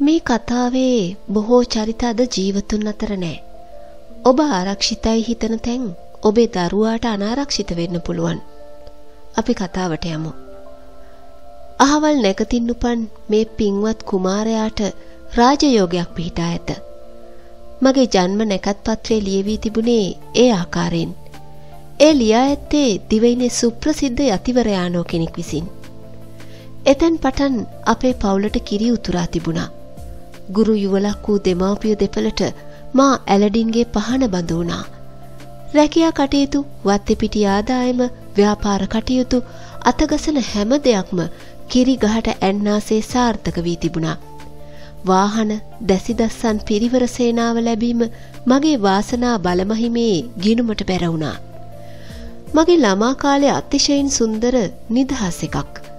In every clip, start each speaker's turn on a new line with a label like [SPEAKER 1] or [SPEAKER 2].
[SPEAKER 1] මේ කතාවේ බොහෝ චරිත අද ජීවතුන් අතර නෑ. ඔබ ආරක්ෂිතයි හිතන තැන් ඔබේ දරුවාට අනාරක්ෂිත වෙන්න පුළුවන්. අපි කතාවට යමු. අහවල් නැගතින් උපන් මේ පින්වත් කුමාරයාට රාජයෝගයක් පිහිටා ඇත. මගේ ජන්ම නැකත් පත්‍රයේ ලියවී තිබුණේ ඒ ආකාරයෙන්. ඒ ලියා ඇත්තේ දිවයිනේ සුප්‍රසිද්ධ යතිවරයානෝ කෙනෙක් විසින්. එතැන් පටන් අපේ පවුලට කිරි උතුරා තිබුණා. ගුරු යුවලක් වූ දෙමාපිය දෙපළට මා ඇලඩින්ගේ පහන බඳ වුණා. රැකියා කටයුතු වත්තෙපිටි ආදායම ව්‍යාපාර කටයුතු අතගසන හැම දෙයක්ම කිරි ගහට ඇන්නාසේ සාර්ථක වී තිබුණා. වාහන දැසිදස්සන් පිරිවර සේනාව ලැබීම මගේ වාසනා බලමහිමේ ගිනුමට බැරවුණා. මගේ ළමා කාලේ අතිශයින් සුන්දර නිදහස් එකක්.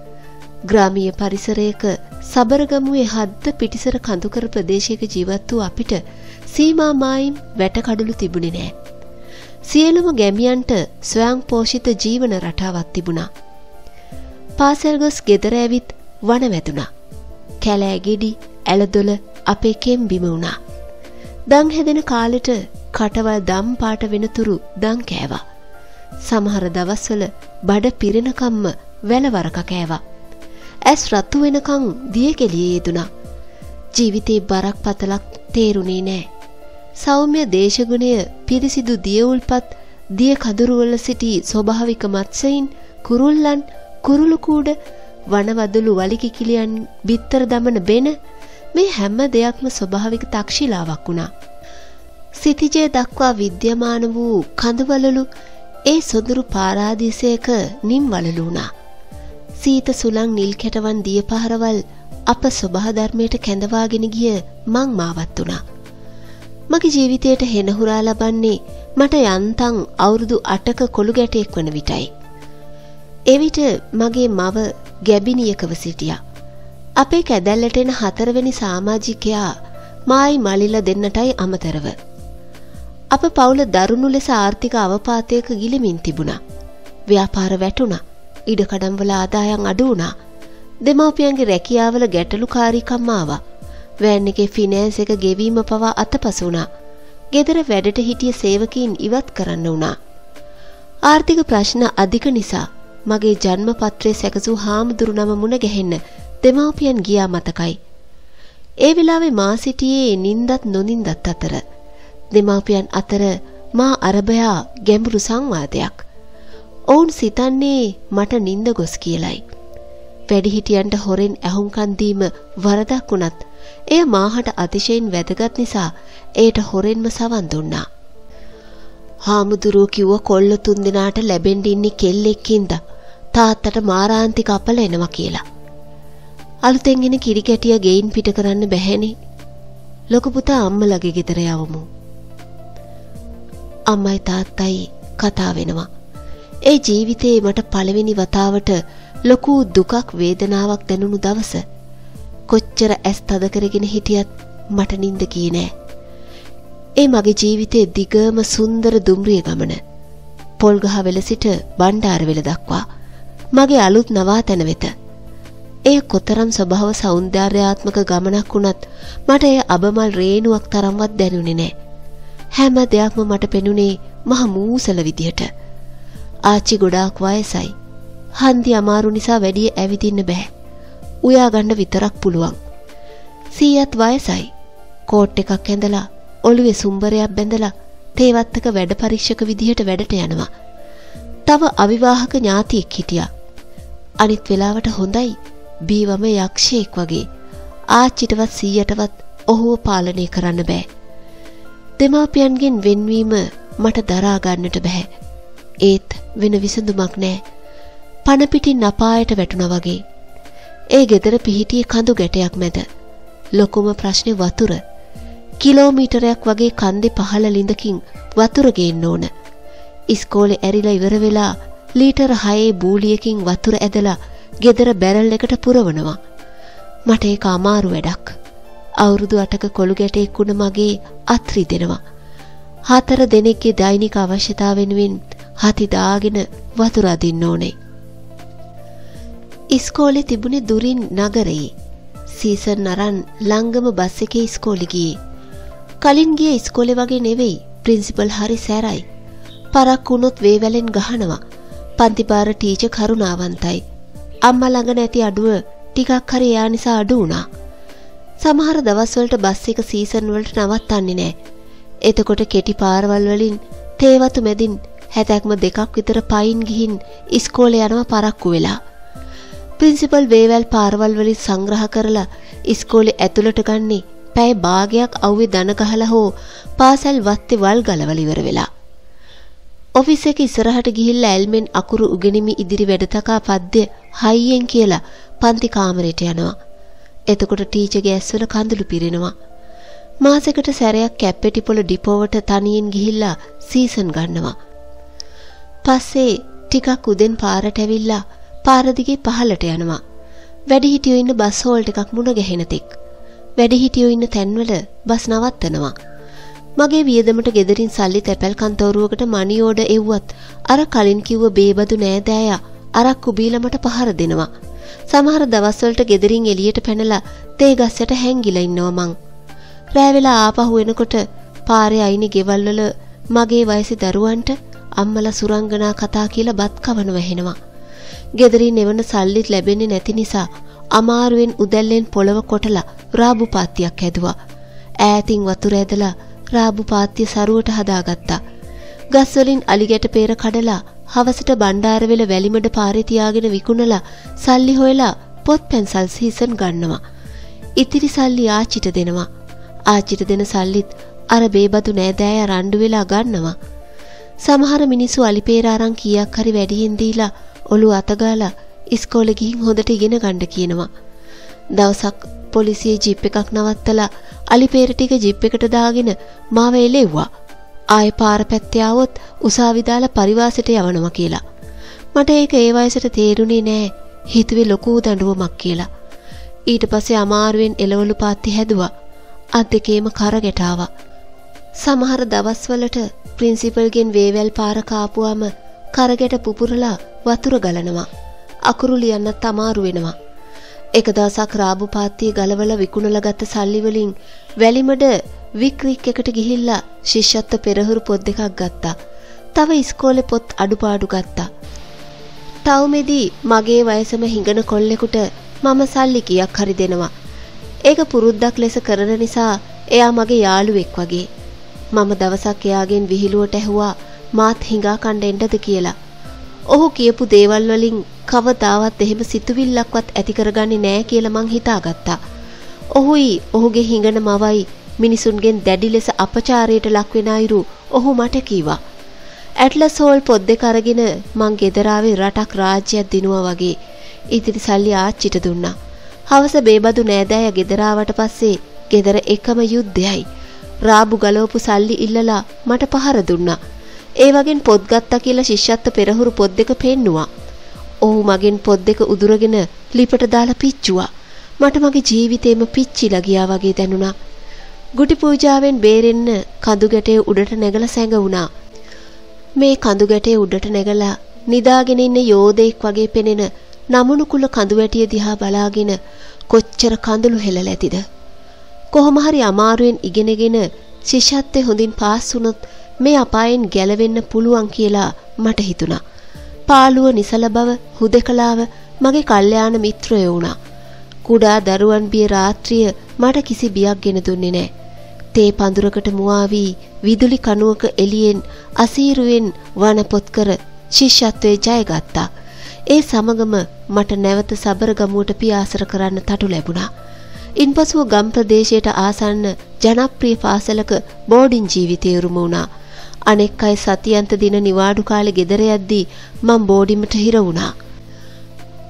[SPEAKER 1] ග්‍රාමීය පරිසරයක සබරගමුවේ හද්ද පිටිසර කඳුකර ප්‍රදේශයක ජීවත් වූ අපිට සීමා මායිම් වැටකඩලු තිබුණේ නෑ. සියලුම ගැමියන්ට ස්වයං පෝෂිත ජීවන රටාවක් තිබුණා. පාසල් ගොස් ගෙදර ඇවිත් වන වැදුනා. කැලෑ ගෙඩි ඇලදොල අපේ කෙම්බිම වුණා. දං හැදෙන කාලෙට කටවල් දම් පාට වෙනතුරු දං කෑවා. සමහර දවස්වල බඩ පිරෙනකම්ම වැලවරක කෑවා. ඇස් රත්තු වෙනකං දියකෙලිය යෙදුනා. ජීවිතේ බරක් පතලක් තේරුණේ නෑ. සෞම්‍ය දේශගුණය පිරිසිදු දියවුල්පත් දිය කදුරුවල සිටි ස්වභාවික මත්සයින් කුරුල්ලන් කුරුළුකූඩ වනවදුලු වලිකිකිලියන් බිත්තර දමන බෙන මේ හැම දෙයක්ම ස්වභාවික තක්ෂිලාවක් වුණා. සිතිජය දක්වා විද්‍යමාන වූ කඳුවලලු ඒ සොදුරු පාරාදීසයක නිම් වලලු වුණා. සීත සුළං නිල් කැටවන් දිය පහරවල් අප ස්වභාධර්මයට කැඳවාගෙන ගිය මං මාවත් වුණා. මගේ ජීවිතයට හෙනහුරා ලබන්නේ මට යන්තම් අවුරුදු 8ක කොළු ගැටයක් වන විටයි. එවිට මගේ මව ගැබිනියකව සිටියා. අපේ කැදැල්ලට එන හතරවෙනි සමාජිකයා මායි මලිලා දෙන්නටයි අමතරව. අප පවුල දරුණු ලෙස ආර්ථික අවපාතයක ගිලිමින් තිබුණා. ව්‍යාපාර වැටුණා. ඉඩකඩම්වල ආදායම් අඩු වුණා. දෙමාපියන්ගේ රැකියාවල ගැටලුකාරීකම් ආවා. වෑන් එකේ ෆිනෑන්ස් එක ගෙවීම පවා අතපසු වුණා. ගෙදර වැඩට හිටිය සේවකීන් ඉවත් කරන්න වුණා. ආර්ථික ප්‍රශ්න අධික නිසා මගේ ජන්ම පත්‍රයේ සැකසූ හාමුදුරු නම මුණ ගැහෙන්න දෙමාපියන් ගියා මතකයි. ඒ වෙලාවේ මා සිටියේ නින්දත් නොනින්දත් අතර. දෙමාපියන් අතර මා අරබයා ගැඹුරු සංවාදයක්. ඔවුන් සිතන්නේ මට නින්ද ගොස් කියලයි. වැඩිහිටියන්ට හොරෙන් ඇහුම්කන් දීම වරදක් වුණත් එය මාහට අතිශයින් වැදගත් නිසා එයට හොරෙන්ම සවන් දුන්නා. හාමුදුරුවෝ කිව්ව කොල්ල තුන්දෙනාට ලැබෙන්න ඉන්නේ කෙල්ලෙක්කින්ද තාත්තට මාරාන්තික අපල එනවා කියලා. අලුතෙන් එන කිරි කැටිය ගෙයින් පිට කරන්න බැහැනේ. ලොකු පුතා අම්මලගේ ගෙදර යවමු. අම්මයි තාත්තයි කතා වෙනවා. ඒ ජීවිතේ මට පළවෙනි වතාවට ලොකු දුකක් වේදනාවක් දැනුණු දවස. කොච්චර ඇස් තද කරගෙන හිටියත් මට නිින්ද ගියේ නෑ. ඒ මගේ ජීවිතේ දිගම සුන්දර දුම්රිය ගමන. පොල්ගහ වෙල සිට බණ්ඩාර වෙල දක්වා මගේ අලුත් නවාතැන වෙත. එය කොතරම් ස්වභාව සෞන්දර්යාත්මක ගමනක් වුණත් මට එය අබමල් රේණුවක් තරම්වත් දැනුනේ නෑ. හැම දෙයක්ම මට පෙනුනේ මහ මූසල විදියට. ආච්චි ගොඩාක් වයසයි. හන්දි අමාරු නිසා වැඩිය ඇවිදින්න බෑ. උයා ගන්න විතරක් පුළුවන්. සීයත් වයසයි. කෝට් එකක් ඇඳලා ඔළුවේ සුම්බරයක් බැඳලා තේවත්තක වැඩ පරීක්ෂක විදිහට වැඩට යනවා. තව අවිවාහක ඥාතියෙක් හිටියා. අනිත් වෙලාවට හොඳයි බීවම යක්ෂයෙක් වගේ. ආච්චිටවත් සීයටවත් ඔහුව පාලනය කරන්න බෑ. දෙමාපියන්ගෙන් වෙන්වීම මට දරා ගන්නට බෑ. ඒත් වෙන විසඳුමක් නෑ. පණ පිටින් අපායට වැටුණා වගේ. ඒ ගෙදර පිහිටියේ කඳු ගැටයක් මැද. ලොකුම ප්‍රශ්නේ වතුර. කිලෝමීටරයක් වගේ කන්දේ පහළ ලිඳකින් වතුර ගේන්න ඕන. ඉස්කෝලේ ඇරිලා ඉවර වෙලා ලීටර 6 බූලියකින් වතුර ඇදලා ගෙදර බැරල් එකට පුරවනවා. මට ඒක අමාරු වැඩක්. අවුරුදු 8ක කොළු ගැටෙක් වුණ මගේ අත් රිදෙනවා. හතර දෙනෙක්ගේ දෛනික අවශ්‍යතාව වෙනුවෙන් හති දාගෙන වතුර අදින්න ඕනේ. ඉස්කෝලේ තිබුණේ දුරින් නගරයේ. සීසන් අරන් ළංගම බස් එකේ ඉස්කෝලේ ගියේ. කලින් ගිය ඉස්කෝලේ වගේ නෙවෙයි. ප්‍රින්සිපල් හරි සැරයි. පරක් වුණොත් වේවැලෙන් ගහනවා. පන්තිපාර ටීචර් කරුණාවන්තයි. අම්මා ළඟ නැති අඩුව ටිකක් හරි එයා නිසා අඩු වුණා. සමහර දවස්වලට බස් එක සීසන් වලට නවත්තන්නේ නෑ. එතකොට කෙටි පාරවල් වලින් තේවතු මැදින් හැතැක්ම දෙකක් විතර පයින් ගිහින් ඉස්කෝලේ යනවා පරක්කු වෙලා. ප්‍රින්සිපල් වේවැල් පාරවල් වලින් සංග්‍රහ කරලා ඉස්කෝලේ ඇතුළට ගන්නේ පැය භාගයක් අවුවේ දන ගහලා හෝ පාසල් වත්තේ වල් ගලවල ඉවර වෙලා. ඔෆිස් එක ඉස්සරහට ගිහිල්ලා ඇල්මෙන් අකුරු උගෙනිමි ඉදිරි වැඩතකා පද්‍ය හයියෙන් කියලා පන්ති කාමරයට යනවා. එතකොට ටීචර්ගේ ඇස්වල කඳුළු පිරෙනවා. මාසෙකට සැරයක් කැප්පෙටිපොළ ඩිපෝවට තනියෙන් ගිහිල්ලා සීසන් ගන්නවා. පස්සේ ටිකක් උදෙන් පාරට ඇවිල්ලා පාර දිගේ පහළට යනවා. වැඩිහිටියෝ ඉන්න බස් හෝල් එකක් මුණ ගැහෙන තෙක්. වැඩිහිටියෝ ඉන්න තැන්වල බස් නවත්තනවා. මගේ වියදමට ගෙදරින් සල්ලි තැපැල් කන්තෝරුවකට මනි ඕඩ එව්වත් අර කලින් කිව්ව බේබදු නෑදෑයා අරක්කු බීලා මට පහර දෙනවා. සමහර දවස්වලට ගෙදරින් එළියට පැනලා තේ ගස්සට හැංගිලා ඉන්නවා මං. රෑ වෙලා ආපහු එනකොට පාරේ අයිනි ගෙවල් වල මගේ වයසේ දරුවන්ට අම්මලා සුරංගනා කතා කියලා බත් කවන වැහෙනවා. ගෙදරින් එවන සල්ලිත් ලැබෙන්නේ නැති නිසා අමාරුවෙන් උදැල්ලෙන් පොළව කොටලා රාබු පාත්තියක් හැදුවා. ඈතින් වතුර ඇදලා රාබු පාත්තිය සරුවට හදාගත්තා. ගස් වලින් අලිගැට peer කඩලා හවසට බණ්ඩාරවෙල වැලිමඩ පාරේ තියාගෙන විකුණලා සල්ලි හොයලා පොත් පැන්සල් සීසන් ගන්නවා. ඉතිරි සල්ලි ආච්චිට දෙනවා. ආච්චිට දෙන සල්ලිත් අර බේබදු නෑදෑය රණ්ඩු වෙලා ගන්නවා. සමහර මිනිස්සු අලිපේර අරන් කීයක් හරි වැඩියෙන් දීලා ඔළුව අතගාලා ඉස්කෝලේ ගිහින් හොඳට ඉගෙන ගන්න කියනවා. දවසක් පොලිසියේ ජීප් එකක් නවත්තලා අලිපේර ටික ජීප් එකට දාගෙන මාව එලෙව්වා. ආයේ පාර පැත්තේ ආවොත් උසාවි දාලා පරිවාසයට යවනවා කියලා. මට ඒක ඒ වයසට තේරුණේ නෑ. හිතුවේ ලොකු දඬුවමක් කියලා. ඊට පස්සේ අමාරුවෙන් එළවලු පාත්ති හැදුවා. අත් දෙකේම කරගැට ආවා. සමහර දවස්වලට ප්‍රින්සිපල්ගෙන් වේවැල් පාර කාපුවම කරගැට පුපුරලා වතුර ගලනවා. අකුරු ලියන්නත් අමාරු වෙනවා. එක දවසක් රාබු පාත්තිය ගලවලා විකුණලා ගත්ත සල්ලි වලින් වැලිමඩ වික්‍රික් එකට ගිහිල්ලා ශිෂ්‍යත්ව පෙරහුරු පොත් දෙකක් ගත්තා. තව ඉස්කෝලේ පොත් අඩුපාඩු ගත්තා. තවමෙදී මගේ වයසම හිඟන කොල්ලෙකුට මම සල්ලි කීයක් හරි දෙනවා. ඒක පුරුද්දක් ලෙස කරන නිසා එයා මගේ යාළුවෙක් වගේ. මම දවසක් එයාගෙන් විහිළුවට ඇහුවා මාත් හිඟා කණ්ඩ එන්නද කියලා. ඔහු කියපු දේවල් වලින් කවදාවත් එහෙම සිතුවිල්ලක්වත් ඇති කරගන්නේ නෑ කියලා මං හිතාගත්තා. ඔහුයි ඔහුගේ හිඟන මවයි මිනිසුන්ගෙන් දැඩි ලෙස අපචාරයට ලක්වෙන අයුරු ඔහු මට කීවා. ඇට්ලස් හෝල් පොත් දෙක අරගෙන මං ගෙදරාවේ රටක් රාජ්‍යයක් දිනුවා වගේ ඉතිරි සල්ලි ආච්චිට දුන්නා. හවස බේබදු නෑදෑය ගෙදරාවට පස්සේ ගෙදර එකම යුද්ධයයි. රාබු ගලවපු සල්ලි ඉල්ලලා මට පහර දුන්නා. ඒ වගෙන් පොත් ගත්තා කියලා ශිෂ්‍යත්ව පෙරහුරු පොත් දෙක පෙන්නුවා. ඔහු මගෙන් පොත් දෙක උදුරගෙන ලිපට දාලා පිච්චුවා. මට මගේ ජීවිතේම පිච්චිලා ගියා වගේ දැනුණා. ගුටි පූජාවෙන් බේරෙන්න කඳු ගැටේ උඩට නැගලා සැඟවුණා. මේ කඳු ගැටේ උඩට නැගලා නිදාගෙන ඉන්න යෝධෙක් වගේ පෙනෙන නමුණු කුල කඳු වැටිය දිහා බලාගෙන කොච්චර කඳුළු හෙලලා ඇතිද කොහොම හරි අමාරුවෙන් ඉගෙනගෙන ශිෂ්‍යත්වයේ හොඳින් පාස් වුණොත් මේ අපායෙන් ගැලවෙන්න පුළුවන් කියලා මට හිතුණා. පාළුව නිසල බව හුදකලාව මගේ කල්යාණ මිත්‍රයෝ වුණා. කුඩා දරුවන් බිය රාත්‍රිය මට කිසි බියක් ගෙන දුන්නේ නැහැ. තේ පඳුරකට මුවා වී විදුලි කණුවක එළියෙන් අසීරුවෙන් වනපොත් කර ශිෂ්‍යත්වයේ ජයගත්තා. ඒ සමගම මට නැවත සබරගමුවට පියාසර කරන්න තටු ලැබුණා. ඉන්පසුව ගම් ප්‍රදේශයට ආසන්න ජනප්‍රිය පාසලක බෝඩින් ජීවිතය උරුම වුණා. අනෙක් අය සතියන්ත දින නිවාඩු කාලේ ගෙදර යද්දී මං බෝඩිමට හිර වුණා.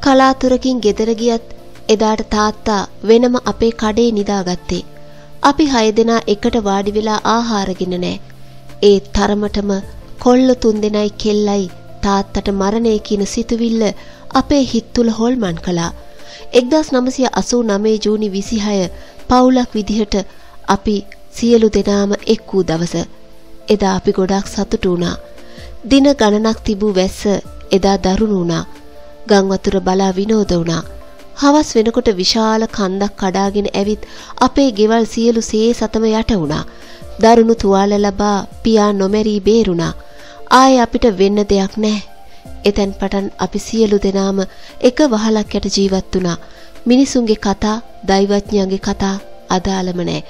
[SPEAKER 1] කලාතුරකින් ගෙදර ගියත් එදාට තාත්තා වෙනම අපේ කඩේ නිදාගත්තේ. අපි හය දෙනා එකට වාඩි වෙලා ආහාරගෙන නැහැ. ඒ තරමටම කොල්ල තුන් දෙනයි කෙල්ලයි තාත්තට මරණය කියන සිතුවිල්ල අපේ හිත් තුල හොල්මන් කළා. 1989 ජූනි 26 පවුලක් විදිහට අපි සියලු දෙනාම එක් වූ දවස. එදා අපි ගොඩාක් සතුටු වුණා. දින ගණනක් තිබූ වැස්ස එදා දරුණු වුණා. ගම් වතුර බලා විනෝද වුණා. හවස් වෙනකොට විශාල කන්දක් කඩාගෙන ඇවිත් අපේ ගෙවල් සියලු සේ සතම යට වුණා. දරුණු තුවාල ලබා පියා නොමැරී බේරුණා. ආයේ අපිට වෙන්න දෙයක් නැහැ. එතෙන් පටන් අපි සියලු දෙනාම එක වහලක් යට ජීවත් වුණා. මිනිසුන්ගේ කතා, දෛවඥයන්ගේ කතා අදාළම නැහැ.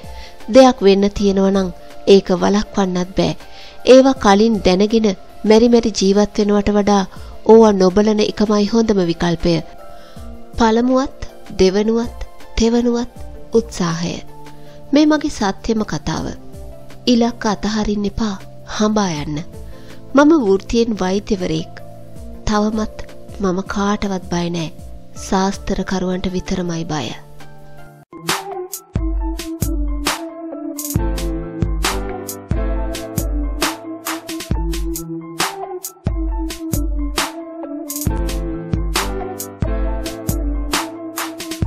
[SPEAKER 1] දෙයක් වෙන්න තියෙනවා නම් ඒක වළක්වන්නත් බෑ. ඒවා කලින් දැනගෙන මෙරි මෙරි ජීවත් වෙනවට වඩා ඕවා නොබලන එකමයි හොඳම විකල්පය. පළමුවත්, දෙවනුවත්, තෙවනුවත් උත්සාහය. මේ මගේ සත්‍යම කතාව. ඉලක්ක අතහරින්න එපා. හඹා යන්න. මම වෘත්තියෙන් වෛද්‍යවරයෙක්. තවමත් මම කාටවත් බය නෑ. ශාස්ත්‍රකරුවන්ට විතරමයි බය.